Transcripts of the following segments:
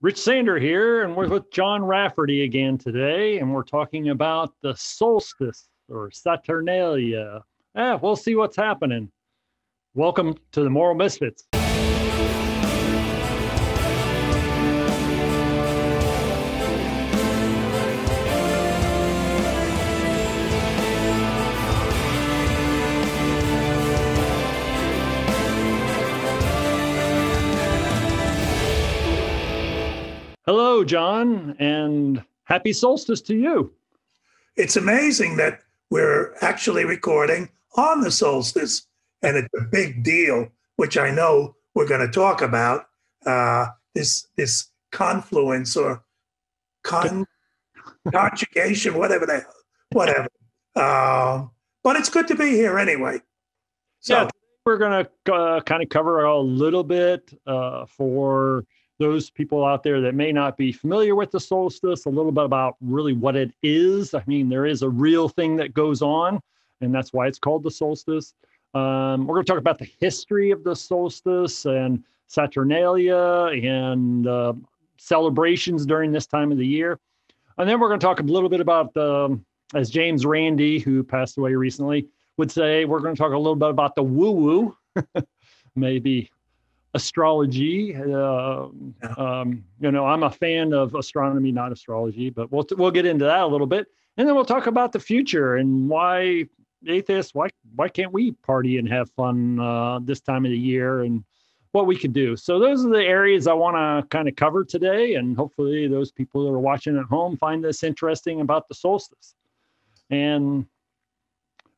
Rich Sander here, and we're with John Rafferty again today, and we're talking about the solstice or Saturnalia. Eh, we'll see what's happening. Welcome to the Moral Misfits. Hello, John, and happy solstice to you. It's amazing that we're actually recording on the solstice, and it's a big deal, which I know we're going to talk about. Uh, this this confluence or con conjugation, whatever they, whatever. Um, but it's good to be here anyway. So yeah, we're going to uh, kind of cover a little bit uh, for those people out there that may not be familiar with the solstice, a little bit about really what it is. I mean, there is a real thing that goes on, and that's why it's called the solstice. Um, we're going to talk about the history of the solstice and Saturnalia and uh, celebrations during this time of the year. And then we're going to talk a little bit about, um, as James Randi, who passed away recently, would say, we're going to talk a little bit about the woo woo, maybe astrology. Uh, um, you know, I'm a fan of astronomy, not astrology, but we'll we'll get into that a little bit, and then we'll talk about the future and why atheists why why can't we party and have fun uh, this time of the year and what we can do. So those are the areas I want to kind of cover today, and hopefully those people that are watching at home find this interesting about the solstice. And,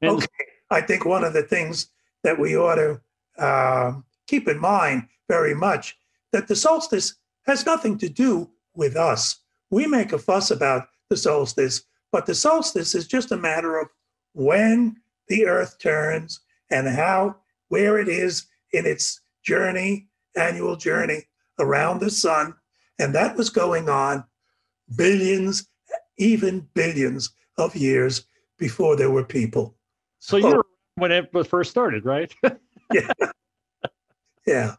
and okay, I think one of the things that we ought to uh, keep in mind very much that the solstice has nothing to do with us. We make a fuss about the solstice, but the solstice is just a matter of when the earth turns and how, where it is in its journey, annual journey around the sun. And that was going on billions, even billions of years before there were people. So, you're oh. when it first started, right? yeah. Yeah.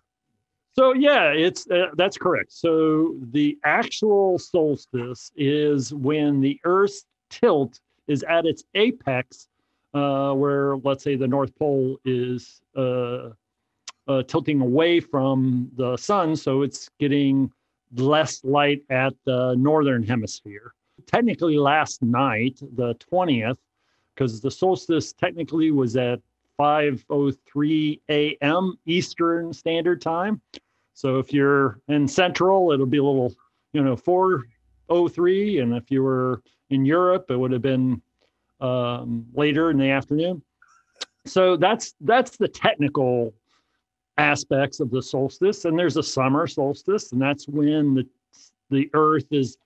So yeah, it's uh, that's correct. So the actual solstice is when the Earth's tilt is at its apex, uh, where let's say the North Pole is uh, uh, tilting away from the sun, so it's getting less light at the northern hemisphere. Technically, last night, the twentieth, because the solstice technically was at 5:03 a.m. Eastern Standard Time. So if you're in Central, it'll be a little, you know, 4:03, and if you were in Europe, it would have been um, later in the afternoon. So that's that's the technical aspects of the solstice, and there's a summer solstice, and that's when the the Earth is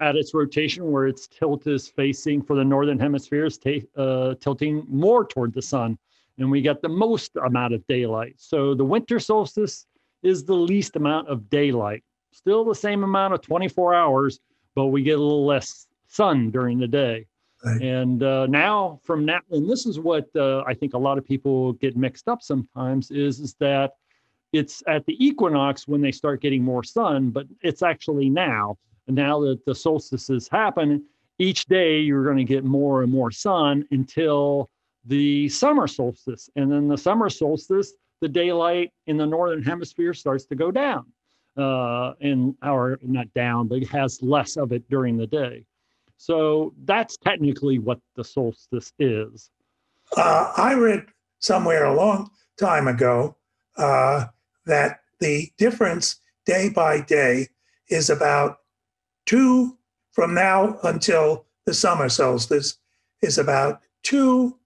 at its rotation, where its tilt is facing for the northern hemisphere, is t- uh, tilting more toward the sun and we get the most amount of daylight. So the winter solstice is the least amount of daylight. Still the same amount of 24 hours, but we get a little less sun during the day. Right. And uh, now from now, and this is what uh, I think a lot of people get mixed up sometimes is, is that it's at the equinox when they start getting more sun, but it's actually now. Now that the solstices happen, each day you're going to get more and more sun until the summer solstice. And then the summer solstice, the daylight in the northern hemisphere starts to go down. Uh, and or not down, but it has less of it during the day. So that's technically what the solstice is. Uh, I read somewhere a long time ago uh, that the difference day by day is about two from now until the summer solstice is about two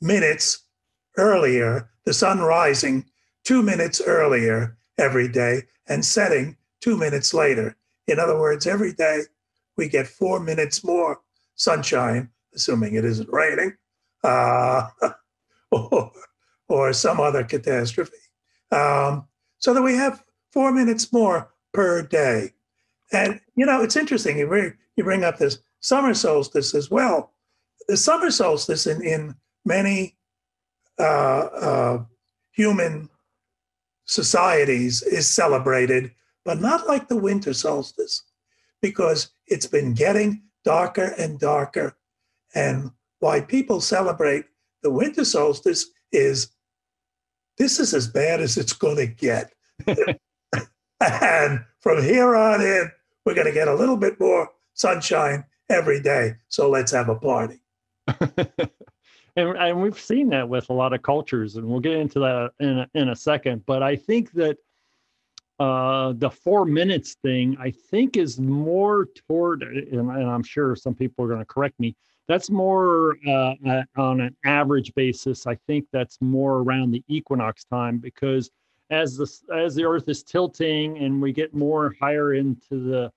minutes earlier, the sun rising two minutes earlier every day and setting two minutes later. In other words, every day we get four minutes more sunshine, assuming it isn't raining, uh, or, or some other catastrophe. Um, so that we have four minutes more per day. And, you know, it's interesting. You bring, you bring up this summer solstice as well. The summer solstice in, in many uh, uh, human societies is celebrated but not like the winter solstice, because it's been getting darker and darker. And why people celebrate the winter solstice is this is as bad as it's going to get. and from here on in, we're going to get a little bit more sunshine every day. So let's have a party. and, and we've seen that with a lot of cultures, and we'll get into that in a, in a second. But I think that uh, the four minutes thing, I think, is more toward, and, and I'm sure some people are going to correct me. That's more uh, uh, on an average basis. I think that's more around the equinox time because as the as the Earth is tilting and we get more higher into the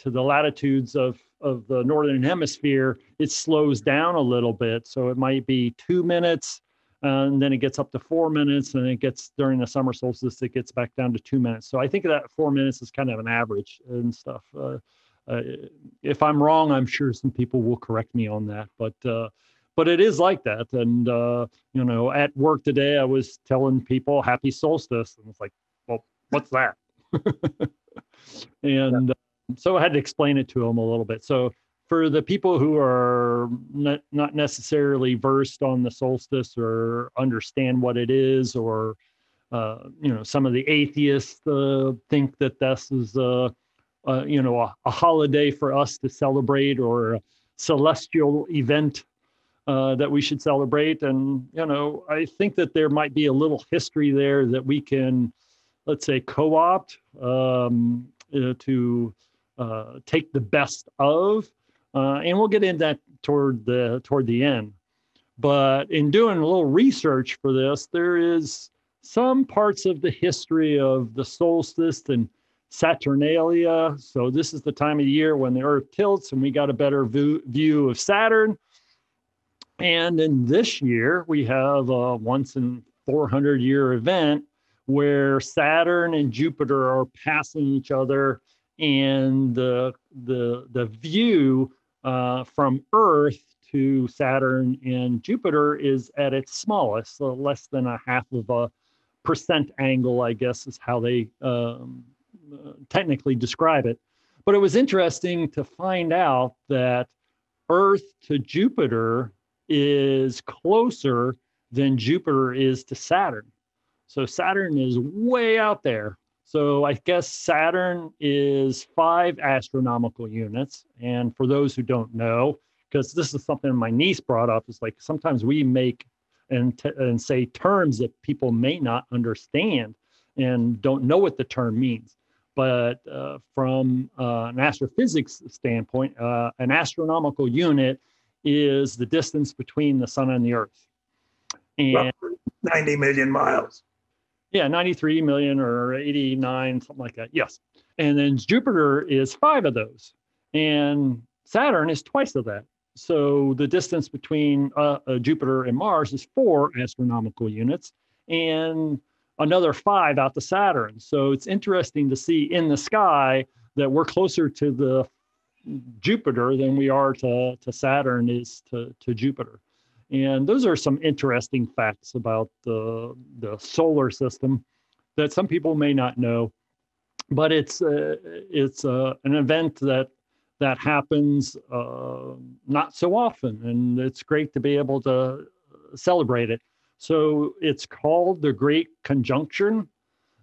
to the latitudes of of the northern hemisphere, it slows down a little bit. So it might be two minutes, and then it gets up to four minutes, and it gets during the summer solstice, it gets back down to two minutes. So I think that four minutes is kind of an average and stuff. Uh, uh, if I'm wrong, I'm sure some people will correct me on that, but uh, but it is like that. And uh, you know, at work today, I was telling people happy solstice, and it's like, well, what's that? and. Uh, so I had to explain it to them a little bit. So for the people who are not, not necessarily versed on the solstice or understand what it is, or uh, you know, some of the atheists uh, think that this is a uh, you know, a, a, holiday for us to celebrate or a celestial event uh, that we should celebrate. And, you know, I think that there might be a little history there that we can, let's say, co opt um, uh, to uh, take the best of. Uh, and we'll get into that toward the toward the end. But in doing a little research for this, there is some parts of the history of the solstice and Saturnalia. So this is the time of year when the Earth tilts and we got a better view, view of Saturn. And in this year, we have a once in 400 year event where Saturn and Jupiter are passing each other, and the the the view uh, from Earth to Saturn and Jupiter is at its smallest, so less than a half of a percent angle, I guess is how they um, technically describe it. But it was interesting to find out that Earth to Jupiter is closer than Jupiter is to Saturn. So Saturn is way out there. So I guess Saturn is five astronomical units. And for those who don't know, because this is something my niece brought up, is like sometimes we make and, t- and say terms that people may not understand and don't know what the term means but uh, from uh, an astrophysics standpoint, uh, an astronomical unit is the distance between the sun and the earth. And 90 million miles. Yeah, 93 million or 89, something like that. Yes. And then Jupiter is five of those. And Saturn is twice of that. So the distance between uh, uh, Jupiter and Mars is four astronomical units. And another five out to Saturn. So it's interesting to see in the sky that we're closer to the Jupiter than we are to, to Saturn is to, to Jupiter. And those are some interesting facts about the, the solar system that some people may not know. But it's uh, it's uh, an event that that happens uh, not so often, and it's great to be able to celebrate it. So it's called the Great Conjunction.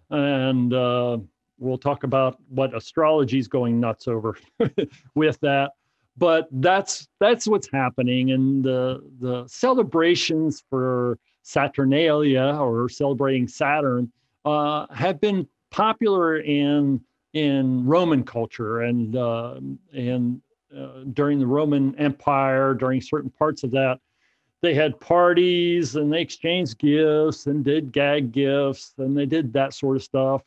And uh, we'll talk about what astrology is going nuts over with that. But that's that's what's happening, and the the celebrations for Saturnalia or celebrating Saturn uh, have been popular in in Roman culture and uh, and uh, during the Roman Empire, during certain parts of that, they had parties and they exchanged gifts and did gag gifts and they did that sort of stuff.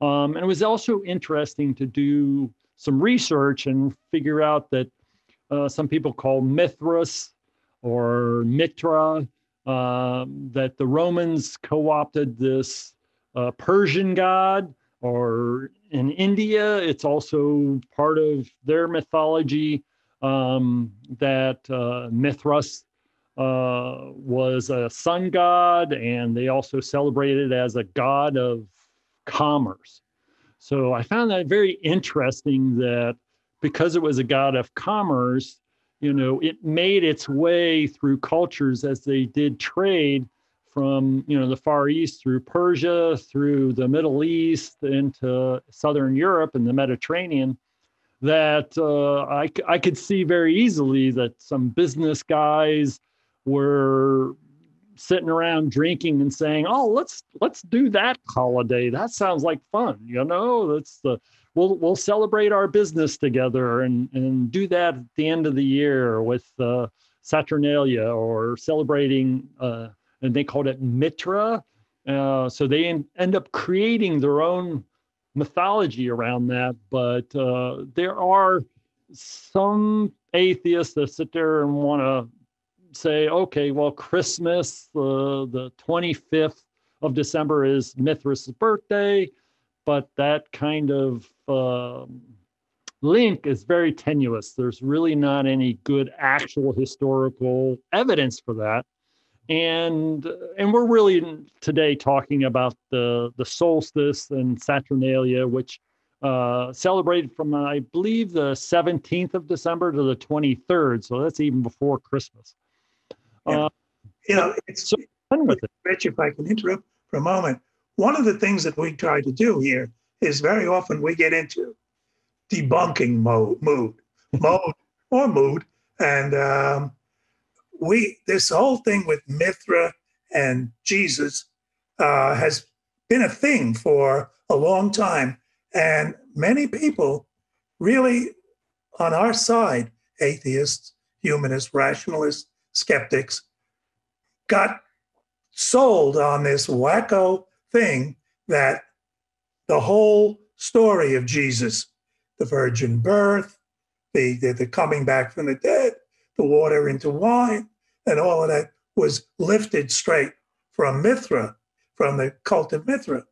Um, and it was also interesting to do some research and figure out that uh, some people call Mithras or Mitra, uh, that the Romans co opted this uh, Persian god, or in India, it's also part of their mythology um, that uh, Mithras uh, was a sun god, and they also celebrated as a god of commerce. So I found that very interesting that because it was a god of commerce, you know, it made its way through cultures as they did trade from, you know, the Far East through Persia, through the Middle East, into Southern Europe and the Mediterranean. That uh, I, I could see very easily that some business guys were sitting around drinking and saying, "Oh, let's let's do that holiday. That sounds like fun." You know, that's the we'll we'll celebrate our business together and and do that at the end of the year with uh, Saturnalia or celebrating. Uh, and they called it Mitra. Uh, so they en- end up creating their own mythology around that. But uh, there are some atheists that sit there and want to say, okay, well, Christmas, uh, the 25th of December is Mithras' birthday, but that kind of um, link is very tenuous. There's really not any good actual historical evidence for that. And and we're really today talking about the the solstice and Saturnalia, which uh, celebrated from I believe the 17th of December to the 23rd. So that's even before Christmas. Yeah. Uh, you know, it's so fun with it. Rich, if I can interrupt for a moment, one of the things that we try to do here is very often we get into debunking mode, mood, mode or mood, and um, we this whole thing with Mithra and Jesus uh, has been a thing for a long time, and many people really on our side, atheists, humanists, rationalists, skeptics got sold on this wacko thing that the whole story of Jesus, the virgin birth, the, the, the, coming back from the dead, the water into wine, and all of that was lifted straight from Mithra, from the cult of Mithra.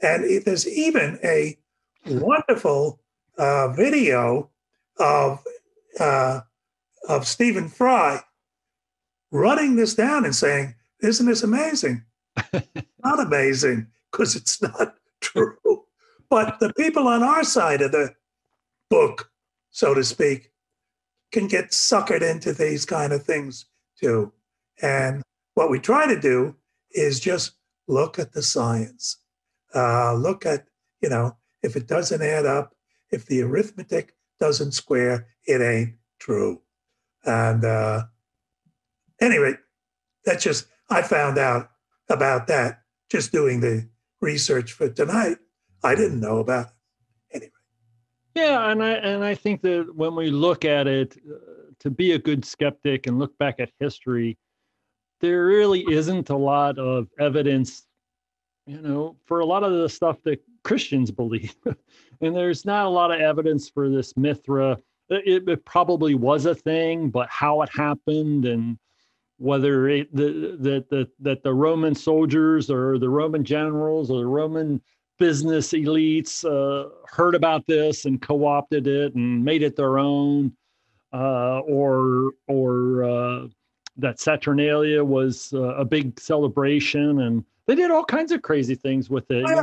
And it, there's even a wonderful uh, video of, uh, of Stephen Fry running this down and saying, Isn't this amazing? not amazing because it's not true. But the people on our side of the book, so to speak, can get suckered into these kind of things too. And what we try to do is just look at the science. Uh, look at, you know, if it doesn't add up, if the arithmetic doesn't square, it ain't true. And uh, anyway, that's just, I found out about that just doing the research for tonight. I didn't know about it anyway. Yeah, and I and I think that when we look at it, uh, to be a good skeptic and look back at history, there really isn't a lot of evidence, you know, for a lot of the stuff that Christians believe, and there's not a lot of evidence for this Mithra. It, it probably was a thing, but how it happened and whether it, the, the, the, that the Roman soldiers or the Roman generals or the Roman business elites uh, heard about this and co-opted it and made it their own, uh, or or uh, that Saturnalia was uh, a big celebration, and they did all kinds of crazy things with it. Oh,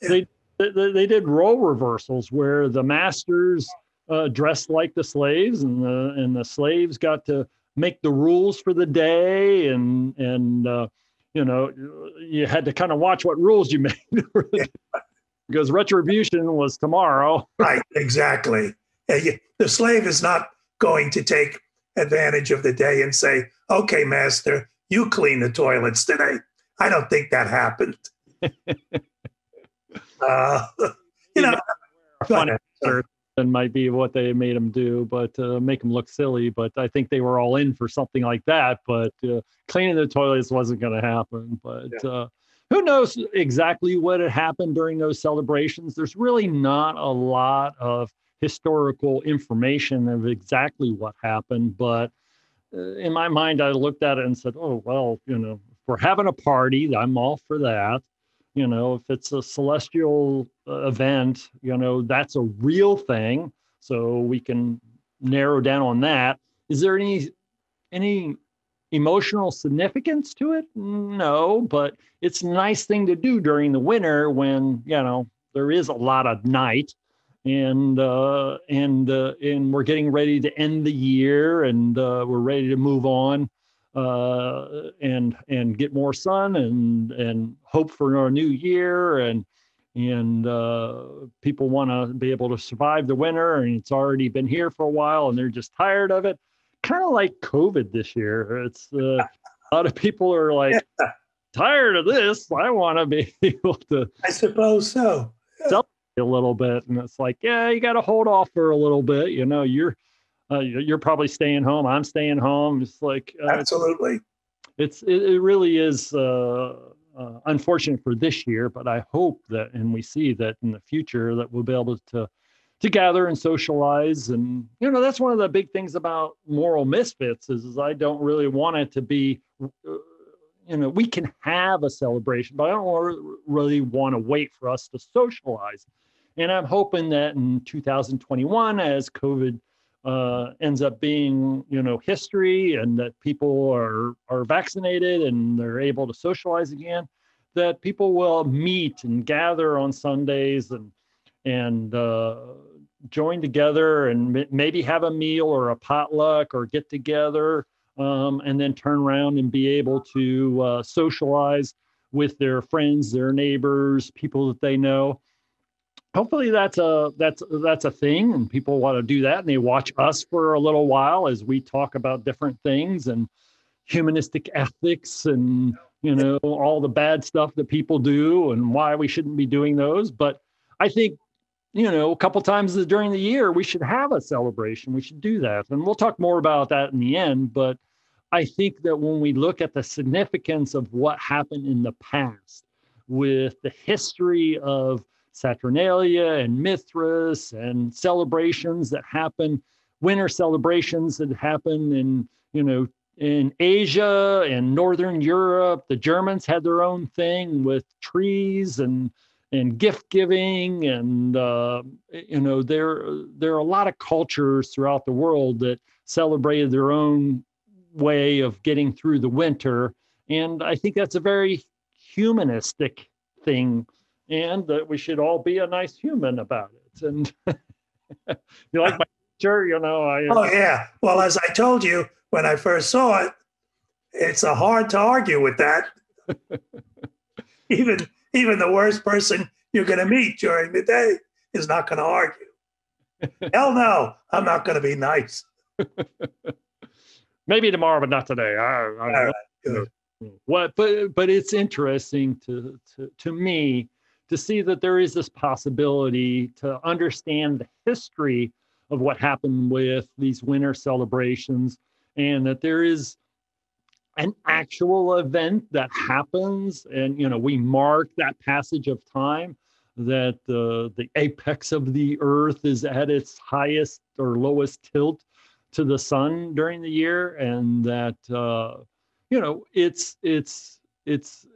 yeah. They, they they did role reversals where the masters uh, dressed like the slaves, and the and the slaves got to make the rules for the day and and uh, you know you had to kind of watch what rules you made. Because retribution was tomorrow. Right exactly. The slave is not going to take advantage of the day and say okay master you clean the toilets today. I don't think that happened. Uh, you know and might be what they made them do, but uh, make them look silly. But I think they were all in for something like that. But uh, cleaning the toilets wasn't going to happen. But yeah. uh, who knows exactly what had happened during those celebrations? There's really not a lot of historical information of exactly what happened. But uh, in my mind, I looked at it and said, oh, well, you know, if we're having a party, I'm all for that you know if it's a celestial uh, event you know that's a real thing. So we can narrow down on that. Is there any any emotional significance to it? No but it's a nice thing to do during the winter when you know there is a lot of night, and uh, and uh, and we're getting ready to end the year, and uh, we're ready to move on, uh, and and get more sun, and and hope for our new year, and and uh, people want to be able to survive the winter, and it's already been here for a while, and they're just tired of it. Kind of like COVID this year. It's uh, a lot of people are like tired of this. I want to be able to. I suppose so. A little bit, and it's like, yeah, you got to hold off for a little bit. You know, you're uh, you're probably staying home. I'm staying home. It's like uh, absolutely. It's it, it really is uh, uh, unfortunate for this year, but I hope that, and we see that in the future, that we'll be able to to gather and socialize. And you know, that's one of the big things about moral misfits is, is I don't really want it to be. Uh, you know, we can have a celebration, but I don't really want to wait for us to socialize. And I'm hoping that in 2021, as COVID uh, ends up being you know history and that people are are vaccinated and they're able to socialize again that people will meet and gather on sundays and and uh, join together and m- maybe have a meal or a potluck or get together um, and then turn around and be able to uh, socialize with their friends their neighbors people that they know hopefully that's a that's that's a thing and people want to do that and they watch us for a little while as we talk about different things and humanistic ethics and you know all the bad stuff that people do and why we shouldn't be doing those. But i think you know a couple times during the year we should have a celebration. We should do that. And we'll talk more about that in the end. But i think that when we look at the significance of what happened in the past with the history of Saturnalia and Mithras and celebrations that happen, winter celebrations that happen in, you know, in Asia and Northern Europe. The Germans had their own thing with trees and and gift giving and uh, you know there there are a lot of cultures throughout the world that celebrated their own way of getting through the winter and i think that's a very humanistic thing and that we should all be a nice human about it. And you like my picture, you know, I. Oh yeah. Well, as I told you when I first saw it, it's a hard to argue with that. even even the worst person you're going to meet during the day is not going to argue. Hell no, I'm not going to be nice. Maybe tomorrow, but not today. I, I, right, what? But but it's interesting to to to me to see that there is this possibility to understand the history of what happened with these winter celebrations and that there is an actual event that happens and you know we mark that passage of time that uh, the apex of the earth is at its highest or lowest tilt to the sun during the year and that uh, you know it's it's it's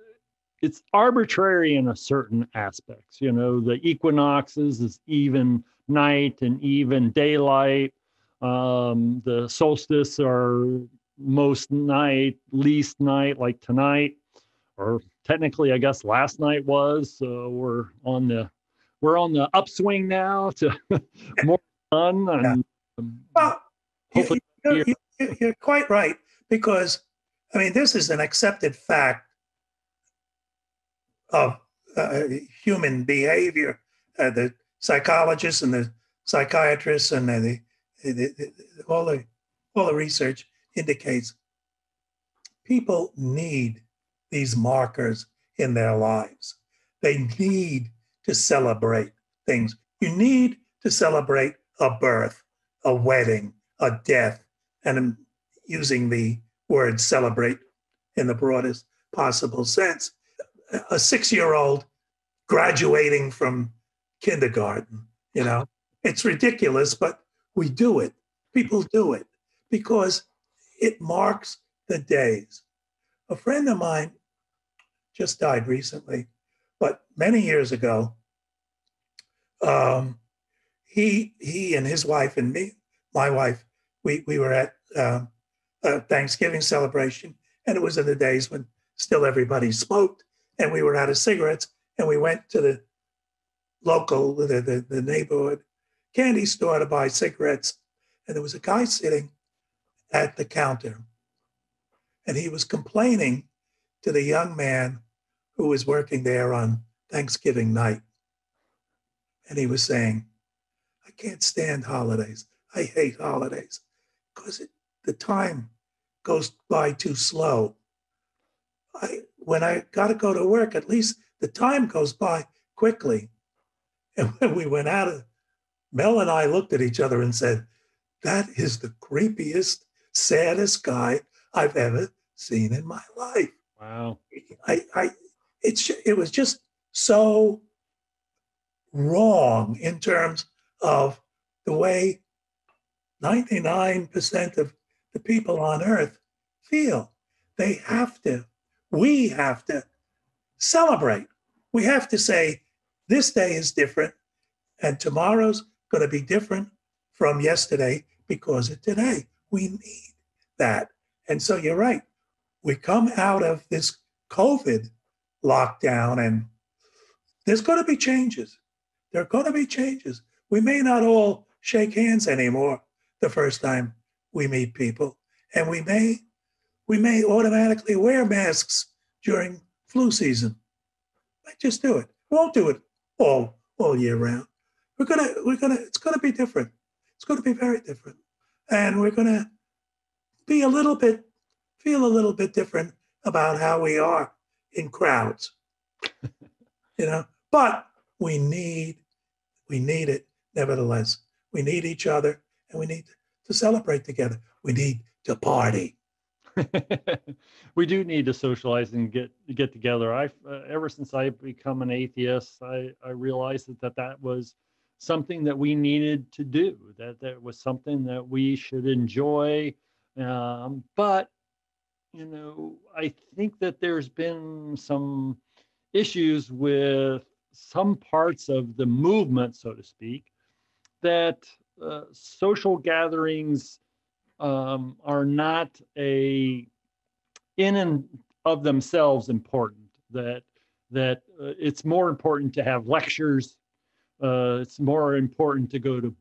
it's arbitrary in a certain aspects. You know, the equinoxes is even night and even daylight. Um, the solstice are most night, least night, like tonight, or technically, I guess last night was. So we're on the we're on the upswing now to more sun and um, well, hopefully you, you, you're quite right because I mean this is an accepted fact of uh, human behavior. Uh, the psychologists and the psychiatrists and the, the, the, all the all the research indicates people need these markers in their lives. They need to celebrate things. You need to celebrate a birth, a wedding, a death, and I'm using the word celebrate in the broadest possible sense a six year old graduating from kindergarten. You know, it's ridiculous, but we do it. People do it because it marks the days. A friend of mine just died recently, but many years ago, um, he he and his wife and me, my wife, we we were at uh, a Thanksgiving celebration, and it was in the days when still everybody smoked, and we were out of cigarettes and we went to the local, the, the, the neighborhood candy store to buy cigarettes. And there was a guy sitting at the counter. And he was complaining to the young man who was working there on Thanksgiving night. And he was saying, I can't stand holidays. I hate holidays because the time goes by too slow. I, when I got to go to work, at least the time goes by quickly. And when we went out of, Mel and I looked at each other and said, that is the creepiest, saddest guy I've ever seen in my life. Wow. I, I, it's, it was just so wrong in terms of the way 99% of the people on earth feel. They have to, we have to celebrate. We have to say, this day is different and tomorrow's going to be different from yesterday because of today. We need that. And so you're right. We come out of this COVID lockdown and there's going to be changes. There are going to be changes. We may not all shake hands anymore the first time we meet people, and we may we may automatically wear masks during flu season. Let's just do it. We won't do it all all year round. We're gonna we're gonna it's gonna be different. It's gonna be very different, and we're gonna be a little bit feel a little bit different about how we are in crowds. you know, but we need we need it nevertheless. We need each other and we need to celebrate together. We need to party. we do need to socialize and get get together. I uh, ever since I become an atheist, I I realized that, that that was something that we needed to do. That that was something that we should enjoy. Um, but you know, I think that there's been some issues with some parts of the movement, so to speak, that uh, social gatherings um, are not a in and of themselves important. That that uh, it's more important to have lectures. Uh, it's more important to go to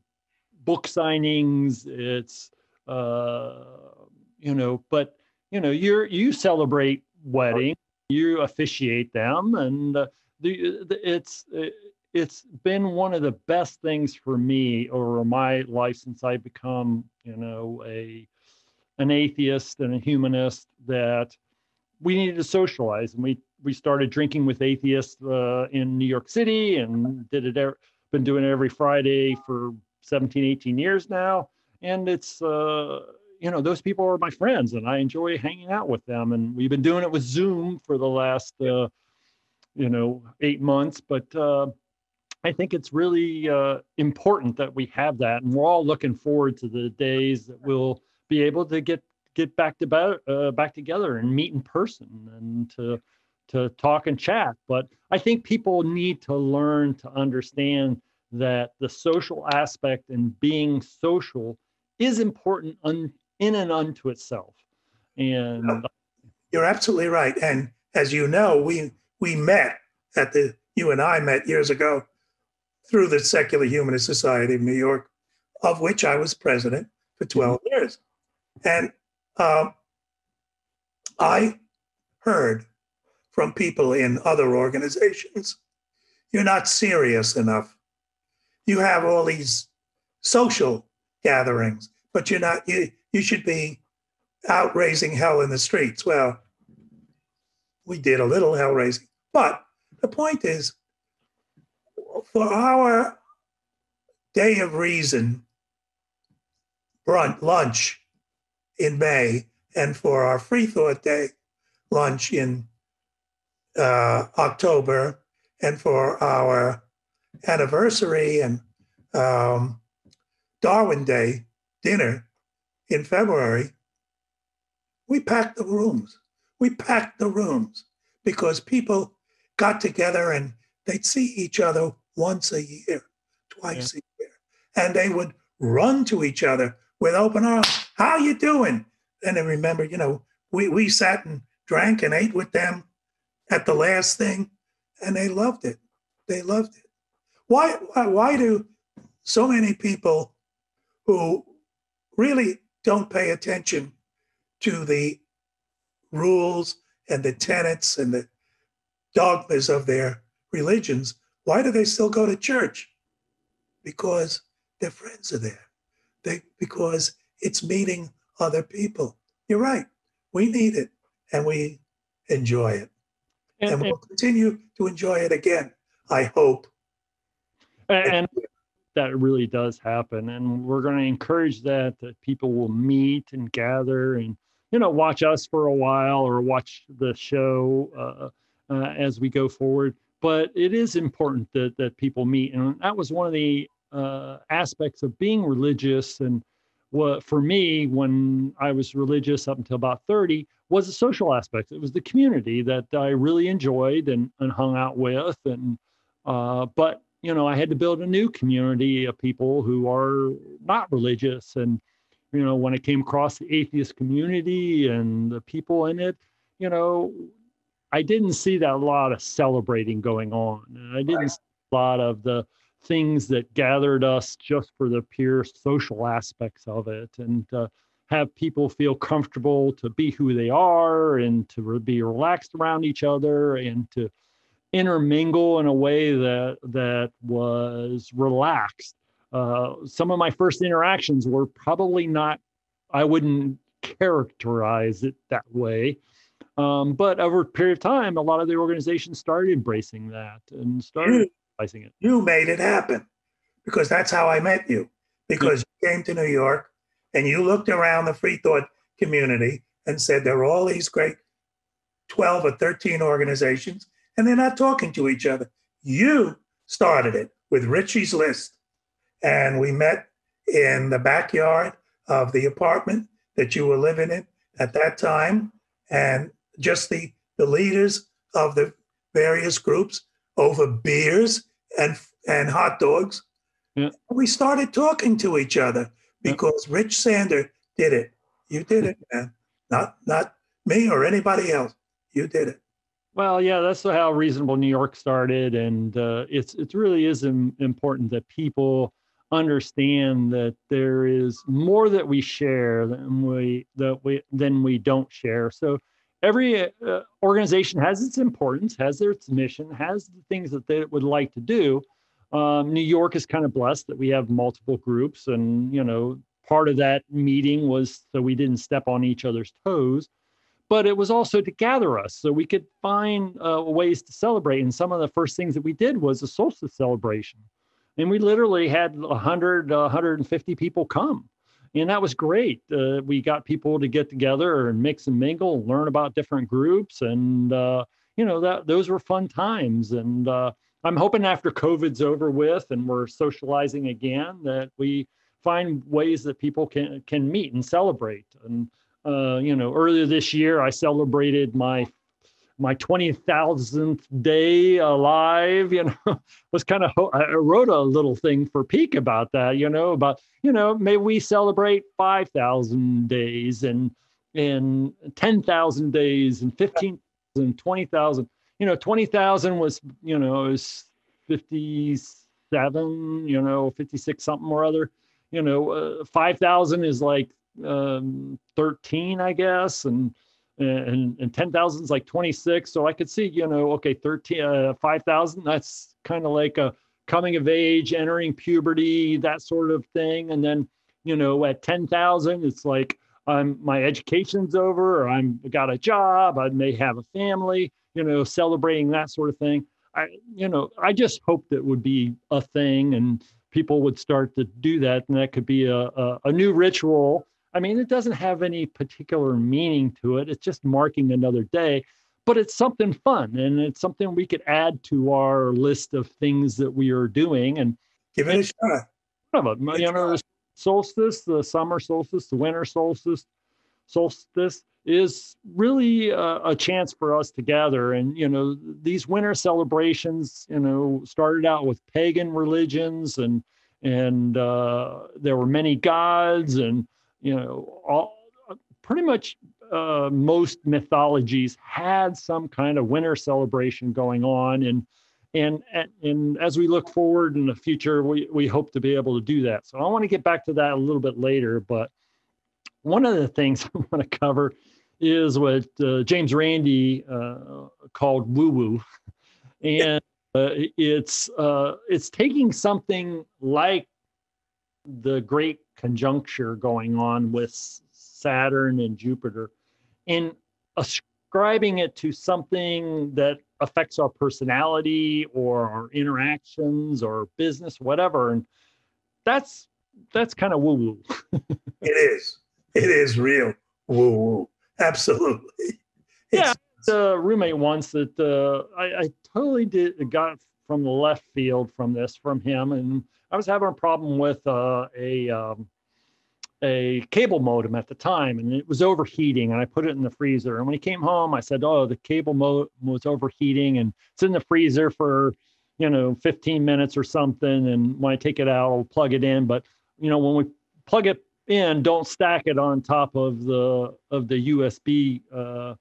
book signings. It's uh, you know, but you know, you you celebrate weddings, you officiate them, and uh, the, the it's it's been one of the best things for me over my life since I become, you know, a an atheist and a humanist that we needed to socialize. And we we started drinking with atheists uh, in New York City and did it er- been doing it every Friday for 17 18 years now. And it's uh, you know those people are my friends and I enjoy hanging out with them. And we've been doing it with Zoom for the last uh, you know 8 months. But uh, I think it's really uh, important that we have that, and we're all looking forward to the days that we'll be able to get get back to uh, back together and meet in person and to to talk and chat. But I think people need to learn to understand that the social aspect and being social is important un, in and unto itself. And you're absolutely right. And as you know, we we met at the you and I met years ago through the Secular Humanist Society of New York, of which I was president for 12 mm-hmm. years. And um, I heard from people in other organizations you're not serious enough. You have all these social gatherings, but you're not, you, you should be out raising hell in the streets. Well, we did a little hell raising, but the point is for our day of reason brunch, lunch in May, and for our free thought day lunch in uh, October, and for our anniversary and um, Darwin Day dinner in February, we packed the rooms. We packed the rooms because people got together and they'd see each other once a year, twice yeah. a year. And they would run to each other with open arms. How you doing? And I remember, you know, we, we sat and drank and ate with them at the last thing, and they loved it. They loved it. Why, why, why do so many people who really don't pay attention to the rules and the tenets and the dogmas of their religions, why do they still go to church? Because their friends are there. They, because it's meeting other people. You're right. We need it and we enjoy it. And, and we'll continue to enjoy it again, I hope. And that really does happen. And we're going to encourage that, that people will meet and gather and, you know, watch us for a while or watch the show uh, uh, as we go forward. But it is important that, that people meet. And that was one of the uh, aspects of being religious and what for me when i was religious up until about 30 was the social aspect it was the community that i really enjoyed and, and hung out with and uh, but you know i had to build a new community of people who are not religious and you know when i came across the atheist community and the people in it you know i didn't see that a lot of celebrating going on and i didn't right. see a lot of the things that gathered us just for the pure social aspects of it and uh, have people feel comfortable to be who they are and to be relaxed around each other and to intermingle in a way that that was relaxed. Uh, some of my first interactions were probably not, I wouldn't characterize it that way. Um, but over a period of time, a lot of the organizations started embracing that and started embracing it. You made it happen because that's how I met you. Because you came to New York and you looked around the free thought community and said there are all these great 12 or 13 organizations and they're not talking to each other. You started it with Richie's List. And we met in the backyard of the apartment that you were living in at that time. And just the, the leaders of the various groups over beers and and hot dogs. Yeah. We started talking to each other because yeah. Rich Sander did it. You did it, man. Not not me or anybody else. You did it. Well, yeah, that's how Reasonable New York started, and uh, it's it really is important that people understand that there is more that we share than we that we than we don't share. So every uh, organization has its importance, has its mission, has the things that they would like to do. Um, New York is kind of blessed that we have multiple groups, and you know, part of that meeting was so we didn't step on each other's toes, but it was also to gather us so we could find uh, ways to celebrate. And some of the first things that we did was a solstice celebration, and we literally had 100, uh, 150 people come and that was great. Uh, we got people to get together and mix and mingle, learn about different groups, and uh, you know that those were fun times. And uh, I'm hoping after COVID's over with and we're socializing again, that we find ways that people can can meet and celebrate. And uh, you know, earlier this year, I celebrated my my 20,000th day alive, you know, was kind of, I wrote a little thing for PIQUE about that, you know, about, you know, may we celebrate 5,000 days and, and 10,000 days and 15,000, 20,000, you know, 20,000 was, you know, is 57, you know, 56 something or other, you know, uh, 5,000 is like um, 13, I guess. And, and and 10,000 is like 26. So I could see, you know, okay, 13, uh, 5,000, that's kind of like a coming of age, entering puberty, that sort of thing. And then, you know, at 10,000, it's like I'm my education's over or I'm got a job, I may have a family, you know, celebrating that sort of thing. I, you know, I just hope that would be a thing and people would start to do that. And that could be a, a, a new ritual I mean, it doesn't have any particular meaning to it. It's just marking another day, but it's something fun and it's something we could add to our list of things that we are doing and give it a shot. Of it, you know, the solstice, the summer solstice, the winter solstice, solstice is really a, a, chance for us to gather. And you know, these winter celebrations, you know, started out with pagan religions and and uh, there were many gods and you know, all, pretty much uh, most mythologies had some kind of winter celebration going on, and and, and as we look forward in the future, we we hope to be able to do that. So I want to get back to that a little bit later, but one of the things I want to cover is what uh, James Randi uh, called woo woo, and uh, it's uh, it's taking something like the great conjuncture going on with Saturn and Jupiter, and ascribing it to something that affects our personality or our interactions or business, whatever, and that's that's kind of woo woo. it is. It is real woo woo. Absolutely. Yeah, the roommate once that uh, I, I totally did got from the left field from this from him, and I was having a problem with uh, a um, a cable modem at the time, and it was overheating, and I put it in the freezer. And when he came home, I said, "Oh, the cable modem was overheating, and it's in the freezer for." you know 15 minutes or something and when i take it out i'll plug it in but you know when we plug it in, don't stack it on top of the of the USB uh,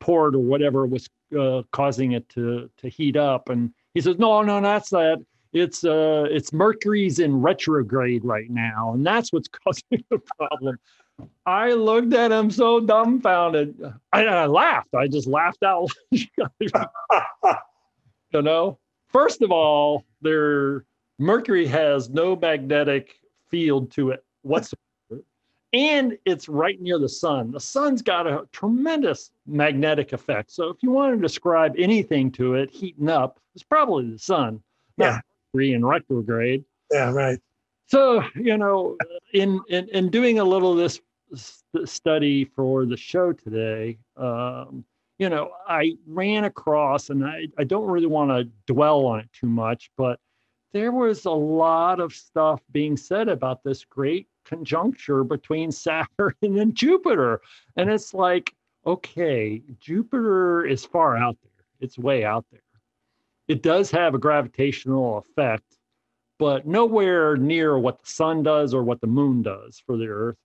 port or whatever was uh, causing it to to heat up. And he says, no, no, that's that. It's uh, it's Mercury's in retrograde right now, and that's what's causing the problem. I looked at him so dumbfounded. I, I laughed. I just laughed out. you know, first of all, there Mercury has no magnetic field to it whatsoever and it's right near the sun. The sun's got a tremendous magnetic effect. So if you want to describe anything to it heating up, it's probably the sun. Yeah. Three in retrograde. Yeah, right. So you know, in in, in doing a little of this study for the show today, um, you know, I ran across, and I I don't really want to dwell on it too much, but there was a lot of stuff being said about this great conjuncture between Saturn and Jupiter. And it's like, okay, Jupiter is far out there, it's way out there. It does have a gravitational effect, but nowhere near what the sun does or what the moon does for the Earth.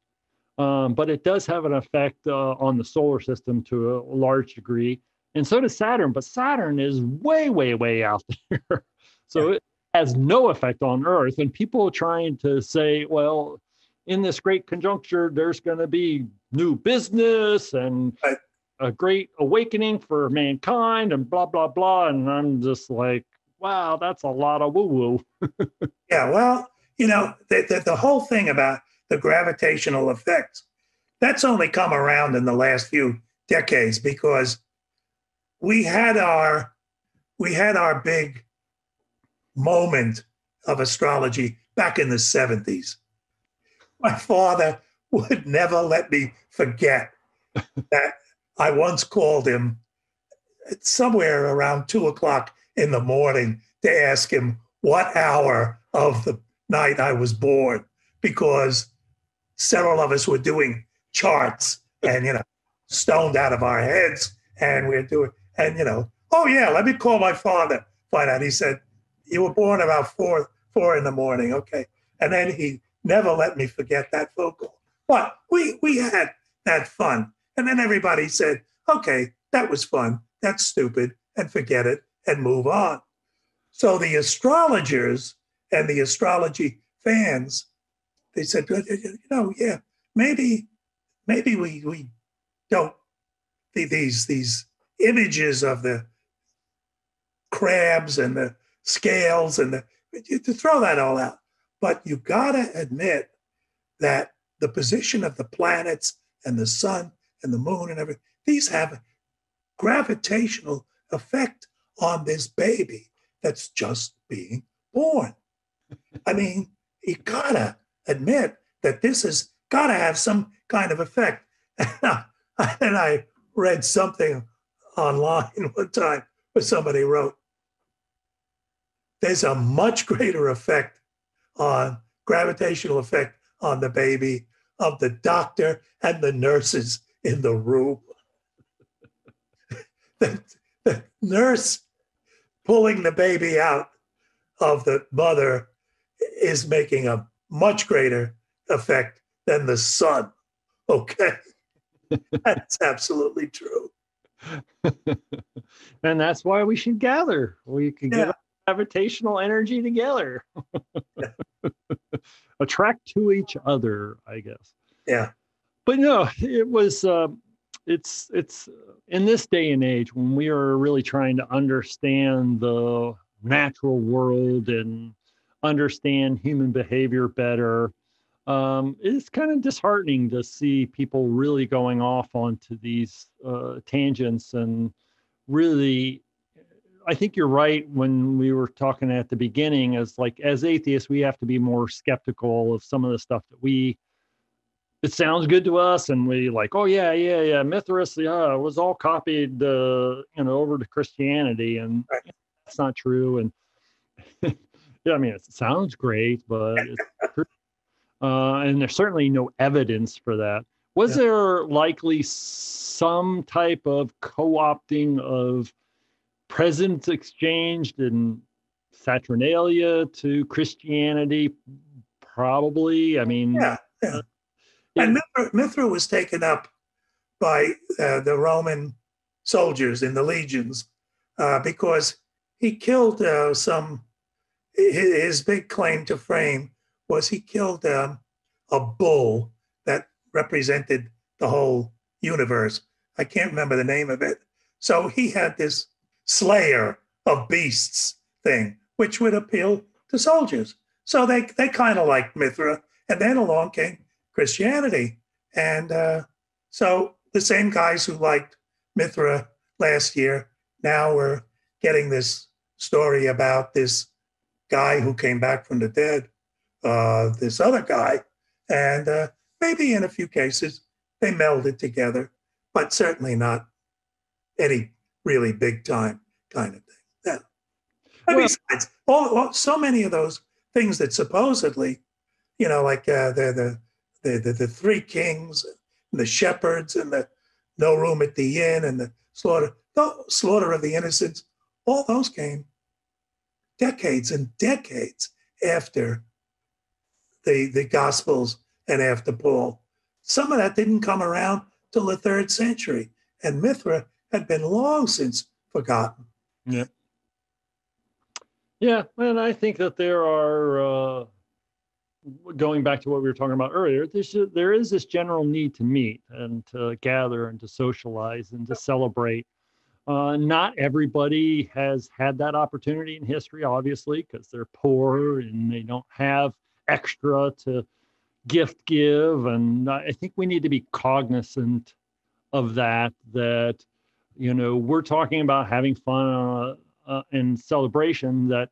Um, but it does have an effect uh, on the solar system to a large degree. And so does Saturn, but Saturn is way, way, way out there. so yeah. it has no effect on Earth. And people trying to say, well, in this great conjuncture, there's going to be new business and right. a great awakening for mankind and blah, blah, blah. And I'm just like, wow, that's a lot of woo woo. yeah, well, you know, the, the, the, whole thing about the gravitational effects, that's only come around in the last few decades because we had our we had our big moment of astrology back in the 70s my father would never let me forget that I once called him somewhere around two o'clock in the morning to ask him what hour of the night I was born because several of us were doing charts and, you know, stoned out of our heads. And we're doing, and, you know, oh, yeah, let me call my father, find out. He said, You were born about four, four in the morning. Okay. And then he never let me forget that phone call. But we we had that fun. And then everybody said, okay, that was fun. That's stupid, and forget it and move on. So the astrologers and the astrology fans, they said, you know, yeah, maybe, maybe we we don't these these images of the crabs and the scales and the to throw that all out. But you got to admit that the position of the planets and the sun and the moon and everything, these have a gravitational effect on this baby that's just being born. I mean, you gotta admit that this has gotta have some kind of effect. and I read something online one time where somebody wrote, there's a much greater effect on gravitational effect on the baby of the doctor and the nurses in the room. the, the nurse pulling the baby out of the mother is making a much greater effect than the sun. Okay. that's absolutely true. and that's why we should gather. We can get gravitational energy together. Attract to each other, I guess. Yeah. But no, it was. Uh, it's it's in this day and age when we are really trying to understand the natural world and understand human behavior better. Um, it's kind of disheartening to see people really going off onto these uh, tangents and really I think you're right when we were talking at the beginning as like as atheists we have to be more skeptical of some of the stuff that we it sounds good to us and we like oh yeah yeah yeah mithras yeah it was all copied uh, you know over to christianity and right. that's not true and yeah i mean it sounds great but uh, and there's certainly no evidence for that was yeah. there likely some type of co-opting of presents exchanged in saturnalia to christianity probably i mean yeah, yeah. Uh, and Mithra, Mithra, was taken up by uh, the Roman soldiers in the legions uh, because he killed uh, some. His, his, big claim to fame was he killed um, a bull that represented the whole universe. I can't remember the name of it. So he had this slayer of beasts thing, which would appeal to soldiers. So they, they kind of liked Mithra. And then along came Christianity. And uh, so the same guys who liked Mithra last year now we're getting this story about this guy who came back from the dead, uh, this other guy. And uh, maybe in a few cases they melded together, but certainly not any really big time kind of thing. Yeah. well, besides, all, all, so many of those things that supposedly, you know, like uh, the, the the, the, the three kings, and the shepherds, and the no room at the inn, and the slaughter, the slaughter of the innocents, all those came decades and decades after the, the Gospels and after Paul. Some of that didn't come around till the third century, and Mithra had been long since forgotten. Yeah. Yeah, and I think that there are uh, going back to what we were talking about earlier, there's a, there is this general need to meet and to gather and to socialize and to celebrate. Uh, not everybody has had that opportunity in history, obviously, because they're poor and they don't have extra to gift give. And I think we need to be cognizant of that. That you know we're talking about having fun uh, uh, and celebration. That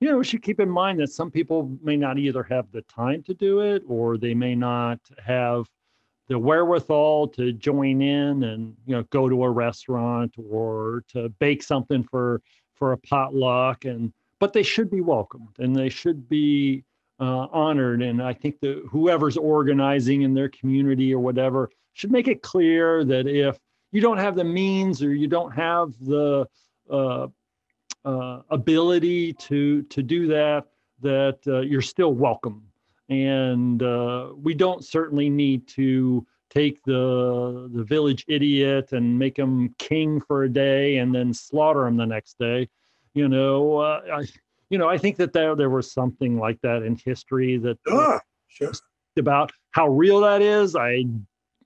you know, we should keep in mind that some people may not either have the time to do it or they may not have the wherewithal to join in and you know go to a restaurant or to bake something for for a potluck and but they should be welcomed and they should be uh, honored and i think that whoever's organizing in their community or whatever should make it clear that if you don't have the means or you don't have the uh, uh, ability to to do that, that uh, you're still welcome. And uh, we don't certainly need to take the the village idiot and make him king for a day and then slaughter him the next day. You know, uh, I, you know, I think that there there was something like that in history that uh, sure. about how real that is. I,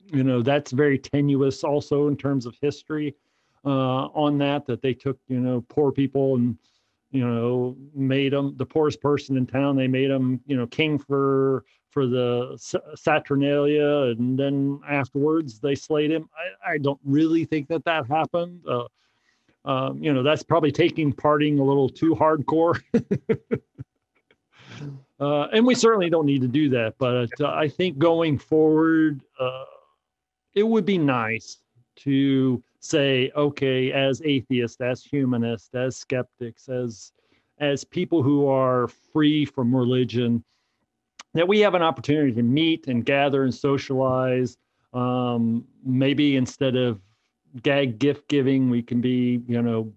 you know, that's very tenuous also in terms of history uh, on that that they took you know poor people and you know made them the poorest person in town they made them you know king for for the saturnalia. And then afterwards they slayed him. I, I don't really think that that happened. Uh, um, you know that's probably taking parting a little too hardcore. Uh, and we certainly don't need to do that but uh, i think going forward uh, it would be nice to say, okay, as atheists, as humanists, as skeptics, as as people who are free from religion, that we have an opportunity to meet and gather and socialize. Um, maybe instead of gag gift giving, we can be, you know,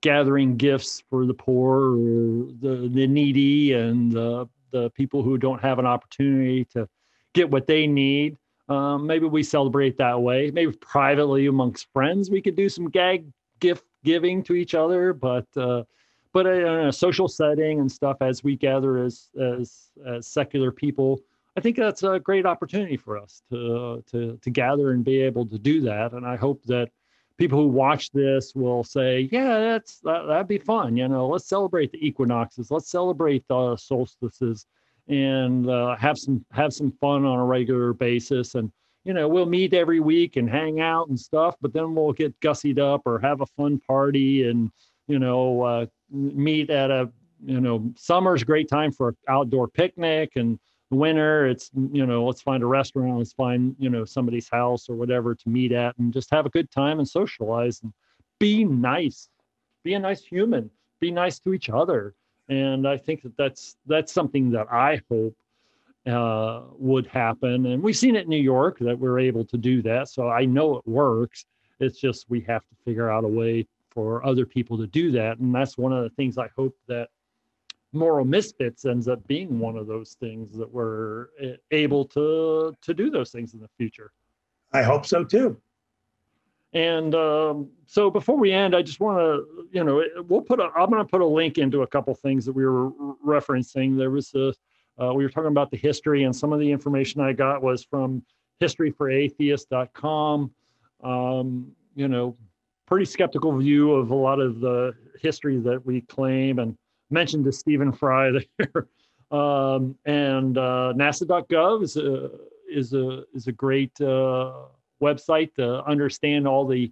gathering gifts for the poor or the, the needy and the, the people who don't have an opportunity to get what they need. Um, maybe we celebrate that way. Maybe privately amongst friends, we could do some gag gift giving to each other. But uh, but in a social setting and stuff as we gather as as, as secular people I think that's a great opportunity for us to to to gather and be able to do that. And I hope that people who watch this will say, "Yeah, that's that, that'd be fun." You know, let's celebrate the equinoxes. Let's celebrate the solstices, and uh, have some have some fun on a regular basis. And you know, we'll meet every week and hang out and stuff. But then we'll get gussied up or have a fun party and you know uh, meet at a you know summer's great time for outdoor picnic and winter it's you know let's find a restaurant let's find you know somebody's house or whatever to meet at and just have a good time and socialize and be nice be a nice human be nice to each other and i think that that's that's something that i hope uh, would happen. And we've seen it in new york that we're able to do that. So i know it works. It's just we have to figure out a way for other people to do that. And that's one of the things i hope that moral misfits ends up being one of those things that we're eh, able to to do those things in the future. I hope so too and um, so before we end i just want to you know we'll put a i'm going to put a link into a couple things that we were referencing there was a uh, we were talking about the history and some of the information i got was from historyforatheists.com um, you know pretty skeptical view of a lot of the history that we claim and mentioned to Stephen Fry there. um, and uh, NASA.gov is a is a is a great uh, website to understand all the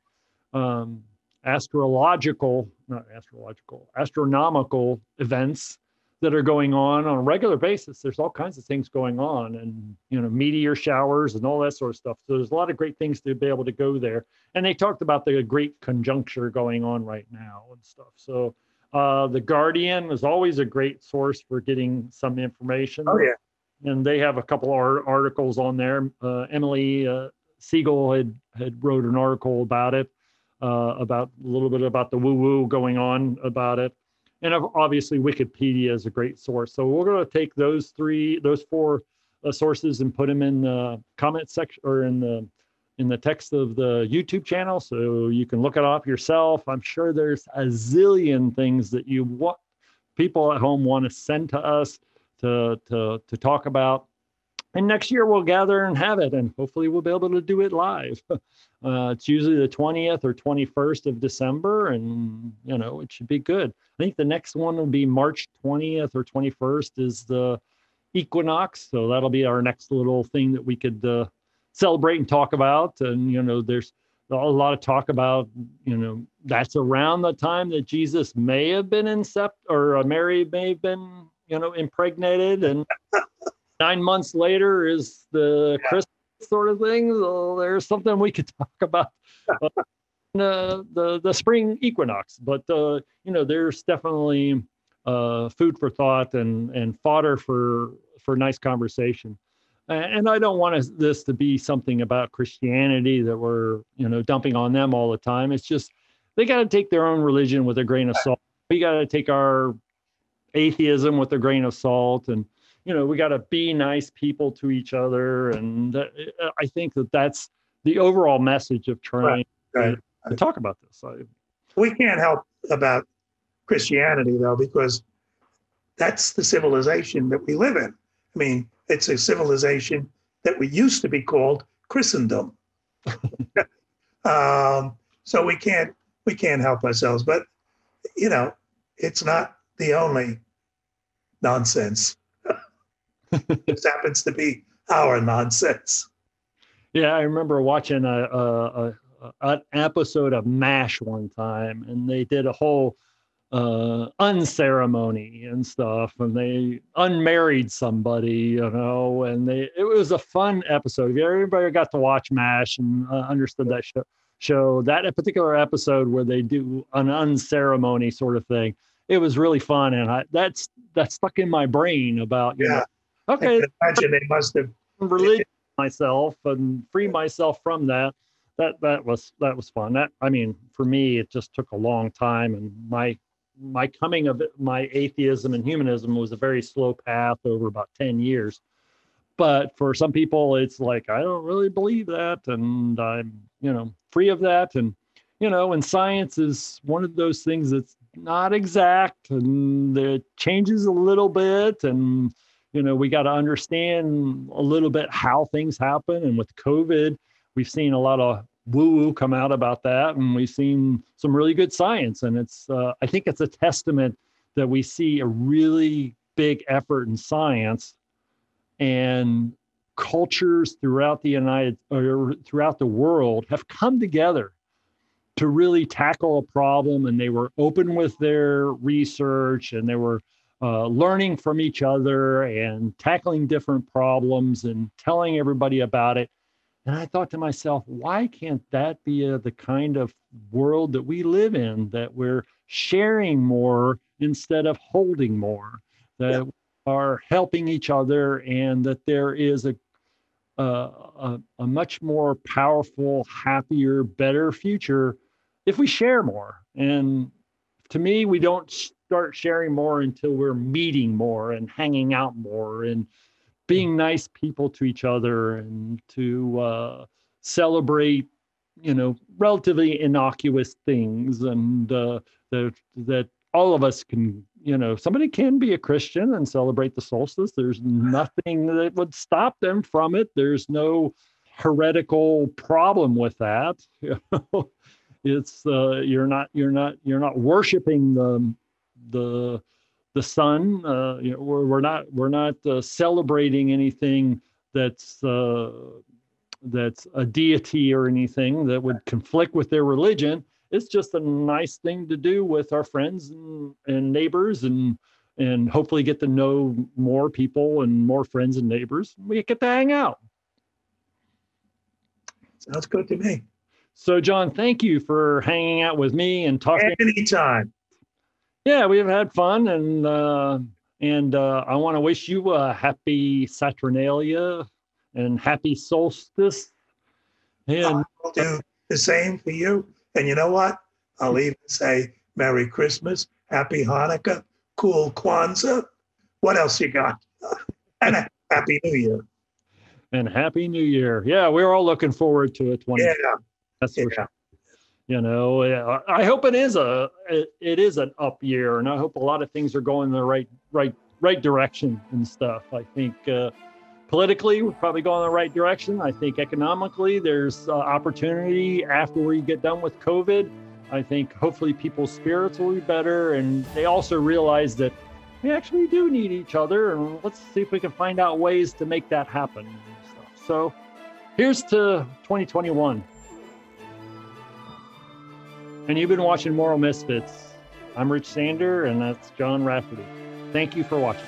um, astrological, not astrological, astronomical events that are going on on a regular basis. There's all kinds of things going on, and you know, meteor showers and all that sort of stuff. So there's a lot of great things to be able to go there. And they talked about the great conjuncture going on right now and stuff. So uh, the Guardian is always a great source for getting some information. Oh yeah, and they have a couple of articles on there. Uh, Emily uh, Siegel had had wrote an article about it, uh, about a little bit about the woo woo going on about it, and obviously Wikipedia is a great source. So we're going to take those three, those four uh, sources, and put them in the comment section or in the in the text of the YouTube channel, so you can look it up yourself. I'm sure there's a zillion things that you want people at home want to send to us to to to talk about. And next year we'll gather and have it, and hopefully we'll be able to do it live. Uh, it's usually the 20th or 21st of December, and you know it should be good. I think the next one will be March 20th or 21st is the equinox, so that'll be our next little thing that we could uh, celebrate and talk about. And, you know, there's a lot of talk about, you know, that's around the time that Jesus may have been incept or uh, Mary may have been, you know, impregnated. And nine months later is the yeah. Christmas sort of thing. So there's something we could talk about. Uh, the, the the spring equinox, but uh, you know, there's definitely uh, food for thought and and fodder for for nice conversation and I don't want this to be something about Christianity that we're you know dumping on them all the time. It's just they got to take their own religion with a grain of salt. We got to take our atheism with a grain of salt, and you know we got to be nice people to each other. And uh, I think that that's the overall message of trying right. To, to, talk about this. I, we can't help about Christianity though, because that's the civilization that we live in. I mean, it's a civilization that we used to be called Christendom. um, so we can't we can't help ourselves. But you know, it's not the only nonsense. This happens to be our nonsense. Yeah, I remember watching a, a, a, an episode of MASH one time, and they did a whole uh, unceremony and stuff, and they unmarried somebody, you know, and they it was a fun episode. If everybody got to watch MASH and uh, understood that show, show that a particular episode where they do an unceremony sort of thing, it was really fun, and I that's that stuck in my brain about you yeah. know, okay, I imagine they must have religion myself and free myself from that. That that was that was fun. That I mean, for me, it just took a long time, and my my coming of my atheism and humanism was a very slow path over about 10 years. But for some people it's like i don't really believe that and i'm you know free of that. And you know and science is one of those things that's not exact and it changes a little bit and you know we got to understand a little bit how things happen and with covid we've seen a lot of woo woo come out about that and we've seen some really good science and it's uh, i think it's a testament that we see a really big effort in science and cultures throughout the united or throughout the world have come together to really tackle a problem and they were open with their research and they were uh, learning from each other and tackling different problems and telling everybody about it and i thought to myself why can't that be a, the kind of world that we live in that we're sharing more instead of holding more that yeah. are helping each other and that there is a a, a, much more powerful, happier, better future if we share more. And to me, we don't start sharing more until we're meeting more and hanging out more and being nice people to each other and to uh, celebrate, you know, relatively innocuous things and uh, that that all of us can, you know, somebody can be a Christian and celebrate the solstice. There's nothing that would stop them from it. There's no heretical problem with that. it's uh, you're not you're not you're not worshiping the the the sun. Uh, you know, we're, we're not we're not uh, celebrating anything that's uh, that's a deity or anything that would conflict with their religion. It's just a nice thing to do with our friends and, and neighbors and and hopefully get to know more people and more friends and neighbors. We get to hang out. Sounds good to me. So, John, thank you for hanging out with me and talking. Anytime. Yeah, we've had fun, and uh, and uh, I want to wish you a happy Saturnalia and happy solstice. And I'll do the same for you. And you know what? I'll even say Merry Christmas, Happy Hanukkah, Cool Kwanzaa. What else you got? and a Happy New Year. And Happy New Year. Yeah, we're all looking forward to it. 20. Yeah. That's yeah. sure. You know, I hope it is a it, is an up year, and I hope a lot of things are going in the right right right direction and stuff. I think uh, politically we're probably going in the right direction. I think economically there's uh, opportunity after we get done with COVID. I think hopefully people's spirits will be better, and they also realize that we actually do need each other, and let's see if we can find out ways to make that happen. So, here's to 2021. And you've been watching Moral Misfits. I'm Rich Sander, and that's John Rafferty. Thank you for watching.